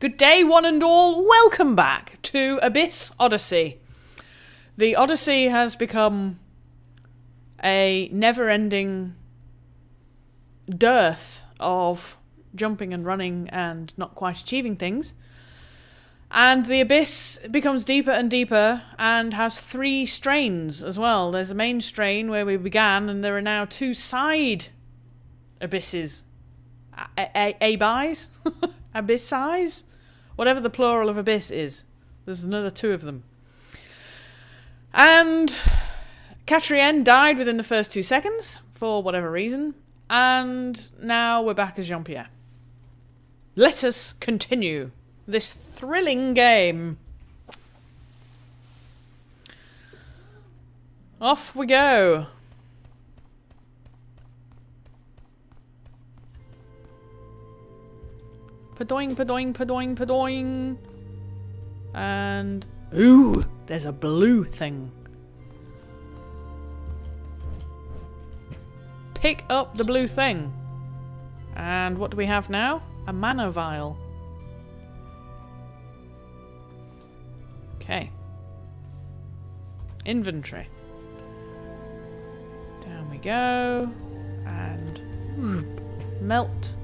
Good day, one and all. Welcome back to Abyss Odyssey. The Odyssey has become a never ending dearth of jumping and running and not quite achieving things. And the abyss becomes deeper and deeper and has three strains as well. There's a main strain where we began, and there are now two side abysses. A- a- abys? Abyssize? Whatever the plural of abyss is. There's another two of them. And Katrien died within the first two seconds, for whatever reason. And now we're back as Jean Pierre. Let us continue this thrilling game. Off we go. Padoing, padoing, padoing, padoing. And. Ooh, there's a blue thing. Pick up the blue thing. And what do we have now? A mana vial. Okay. Inventory. Down we go. And melt.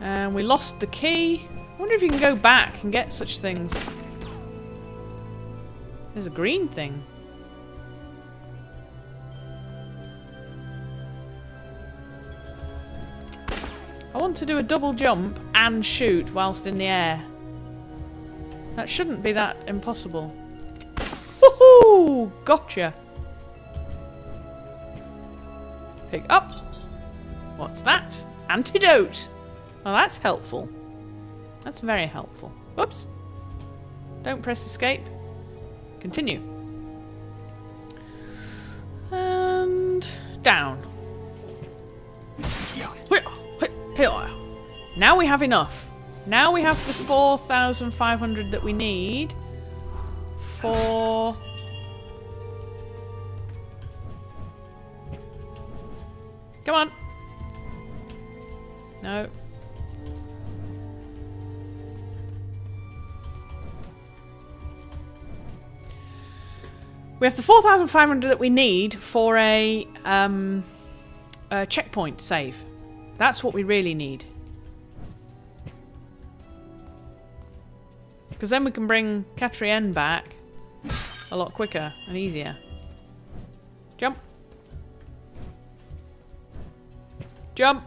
And we lost the key. I wonder if you can go back and get such things. There's a green thing. I want to do a double jump and shoot whilst in the air. That shouldn't be that impossible. Woohoo! Gotcha! Pick up. What's that? Antidote! Well, that's helpful. That's very helpful. Whoops. Don't press escape. Continue. And down. Now we have enough. Now we have the 4,500 that we need for... Come on. No. We have the 4,500 that we need for a, um, a checkpoint save. That's what we really need. Because then we can bring Katrien back a lot quicker and easier. Jump.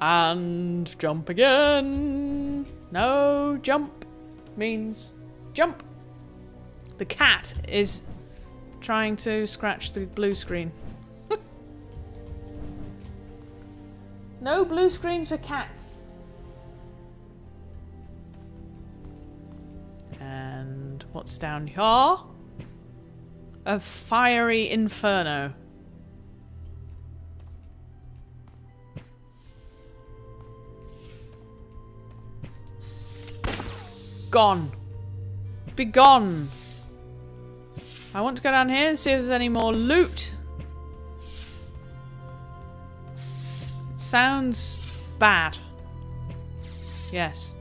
And jump again. No, jump means jump. The cat is trying to scratch the blue screen. no blue screens for cats. And what's down here? A fiery inferno. Gone. Be gone. I want to go down here and see if there's any more loot. It sounds bad. Yes.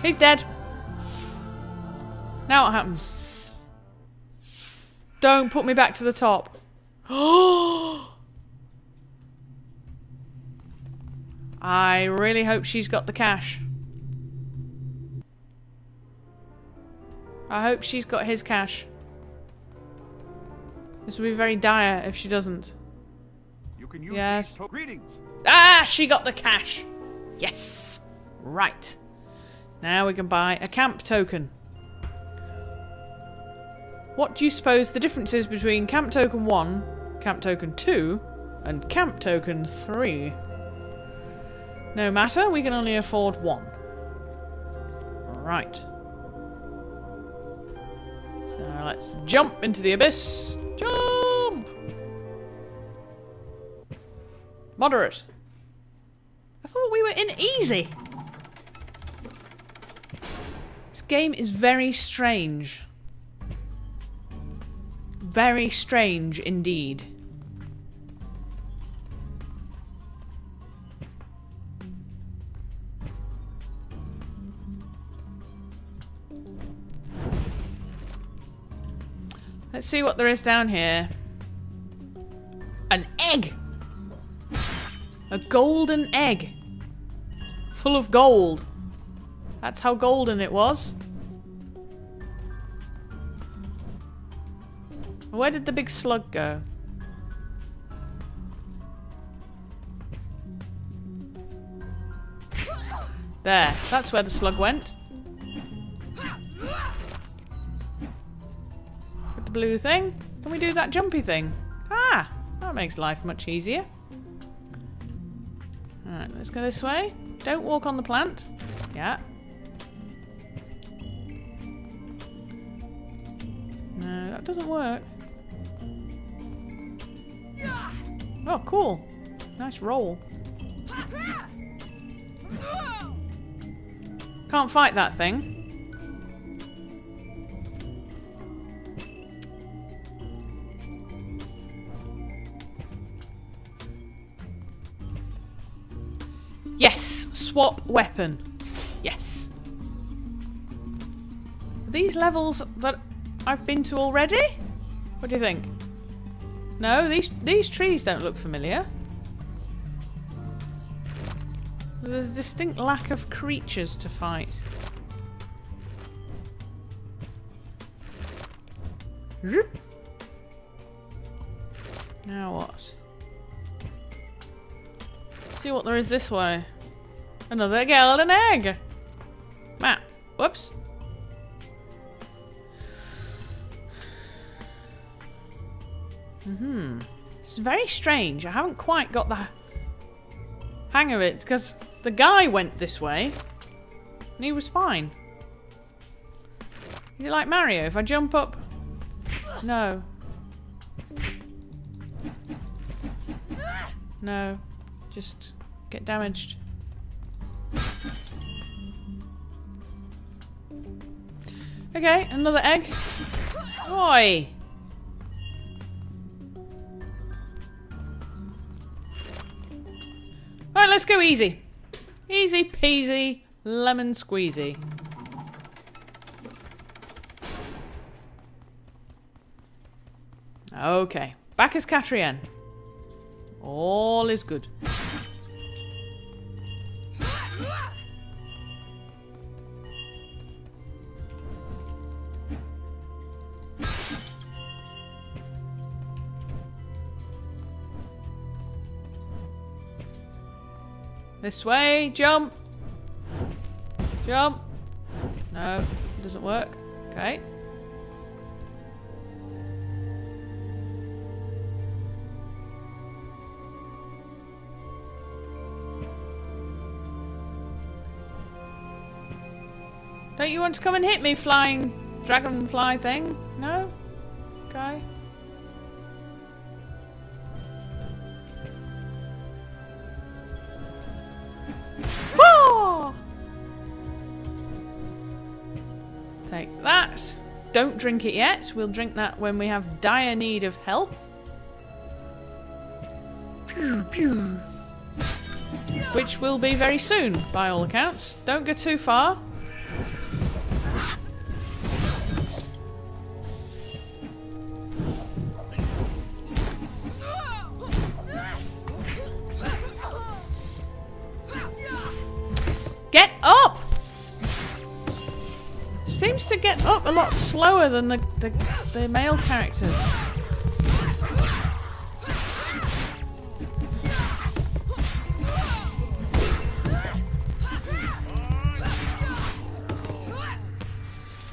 He's dead. Now what happens? Don't put me back to the top. Oh! I really hope she's got the cash. I hope she's got his cash. This will be very dire if she doesn't. You can use Yes. Greetings. Ah, she got the cash. Yes. Right. Now we can buy a camp token. What do you suppose the difference is between camp token 1, camp token 2, and camp token 3? No matter, we can only afford one. Right. So let's jump into the abyss. Jump! Moderate. I thought we were in easy. This game is very strange. very strange indeed. Let's see what there is down here. An egg! A golden egg. Full of gold. That's how golden it was. Where did the big slug go? There, that's where the slug went. Blue thing. Can we do that jumpy thing? Ah, that makes life much easier. Alright, let's go this way. Don't walk on the plant. Yeah. No, that doesn't work. Oh, cool. Nice roll. Can't fight that thing. Yes, swap weapon. Yes. Are these levels that I've been to already? What do you think? No, these these trees don't look familiar. There's a distinct lack of creatures to fight. Now what? Let's see what there is this way. Another golden egg! Map. Whoops. Hmm. It's very strange. I haven't quite got the hang of it because the guy went this way and he was fine. Is it like Mario? If I jump up... No. No. Just get damaged. Okay, another egg. Oi! Alright, let's go easy. Easy peasy, lemon squeezy. Okay, back as Katrien. All is good. This way, jump. Jump. No, it doesn't work. Okay. Don't you want to come and hit me, flying dragonfly thing? No? Okay. Take that. Don't drink it yet. We'll drink that when we have dire need of health. Pew, pew. Which will be very soon, by all accounts. Don't go too far. Seems to get up a lot slower than the, the, the male characters.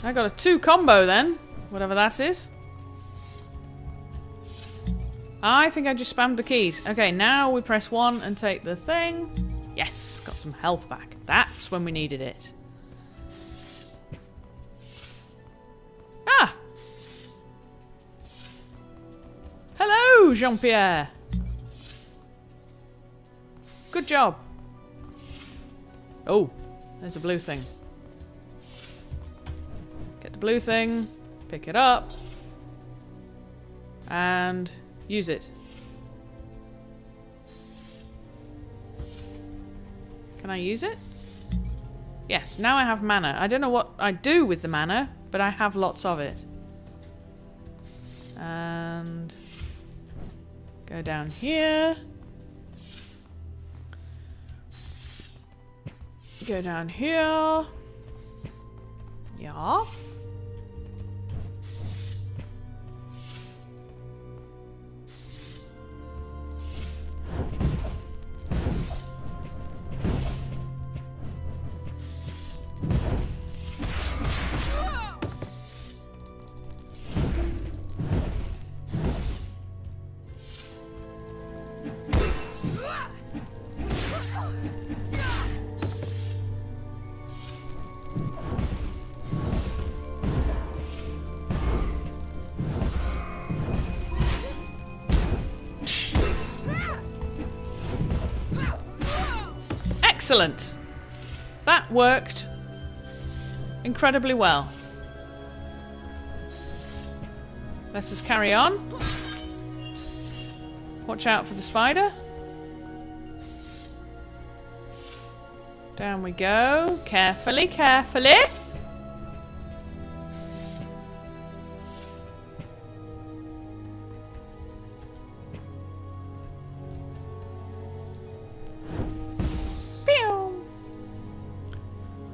I got a two combo then, whatever that is. I think I just spammed the keys. Okay, now we press one and take the thing. Yes, got some health back. That's when we needed it. Jean-Pierre. Good job. Oh, there's a blue thing. Get the blue thing, pick it up. And use it. Can I use it? Yes, now I have mana. I don't know what I do with the mana, but I have lots of it. And go down here. Go down here. Yeah. Excellent. That worked incredibly well. Let us just carry on. Watch out for the spider. Down we go. Carefully, carefully.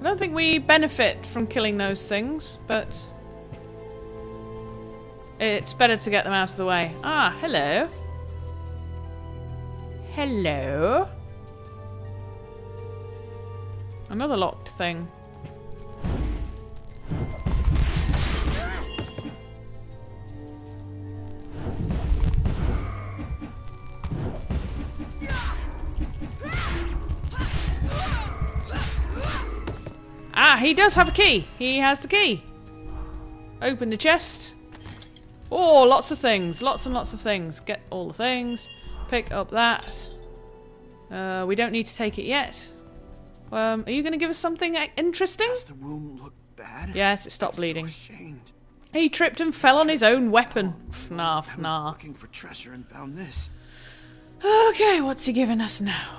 I don't think we benefit from killing those things, but it's better to get them out of the way. Ah, hello. Hello. Another locked thing. Ah, he does have a key. He has the key. Open the chest. Oh, lots of things. Lots and lots of things. Get all the things. Pick up that. Uh, we don't need to take it yet. Um, are you going to give us something uh, interesting? Does the wound look bad? Yes, it stopped I'm bleeding. So. He tripped and fell on his own weapon. Fnah, I was looking for treasure and found this. Okay, what's he giving us now?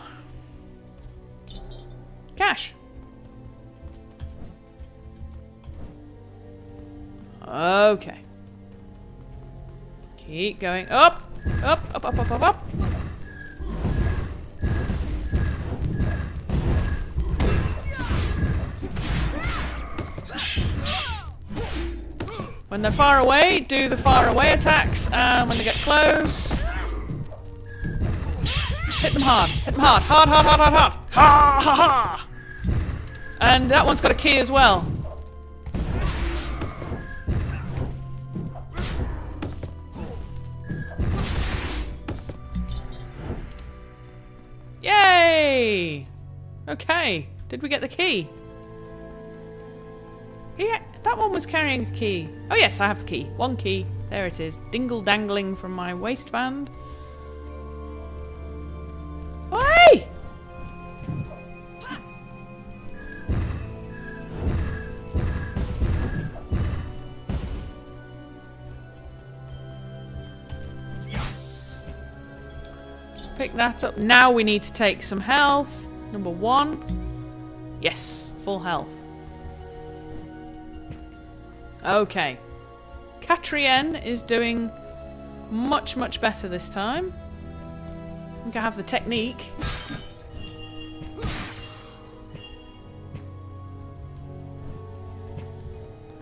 Cash. Okay. Keep going up, up, up, up, up, up, up. When they're far away, do the far away attacks, and when they get close, hit them hard. Hit them hard. Hard, hard, hard, hard, hard. Ha ha ha! And that one's got a key as well. Yay! Okay. Did we get the key? Yeah, that one was carrying a key. Oh yes, I have the key. One key. There it is. Dingle dangling from my waistband. Pick that up. Now we need to take some health. Number one. Yes, full health. Okay. Katrien is doing much, much better this time. I think I have the technique.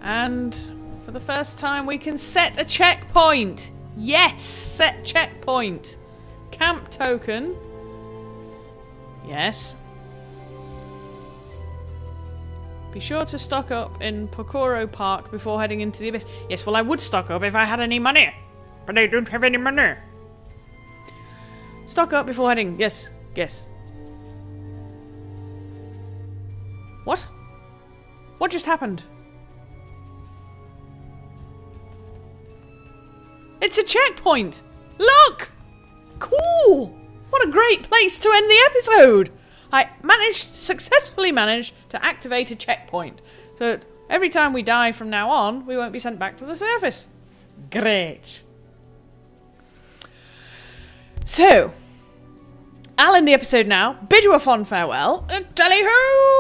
And for the first time we can set a checkpoint. Yes, set checkpoint. Camp token. Yes. Be sure to stock up in Pokoro Park before heading into the abyss. Yes, well I would stock up if I had any money. But I don't have any money. Stock up before heading. Yes, yes. What? What just happened? It's a checkpoint! Look! Cool! What a great place to end the episode! I managed, successfully managed to activate a checkpoint. So every time we die from now on, we won't be sent back to the surface. Great. So, I'll end the episode now. Bid you a fond farewell. And tally ho!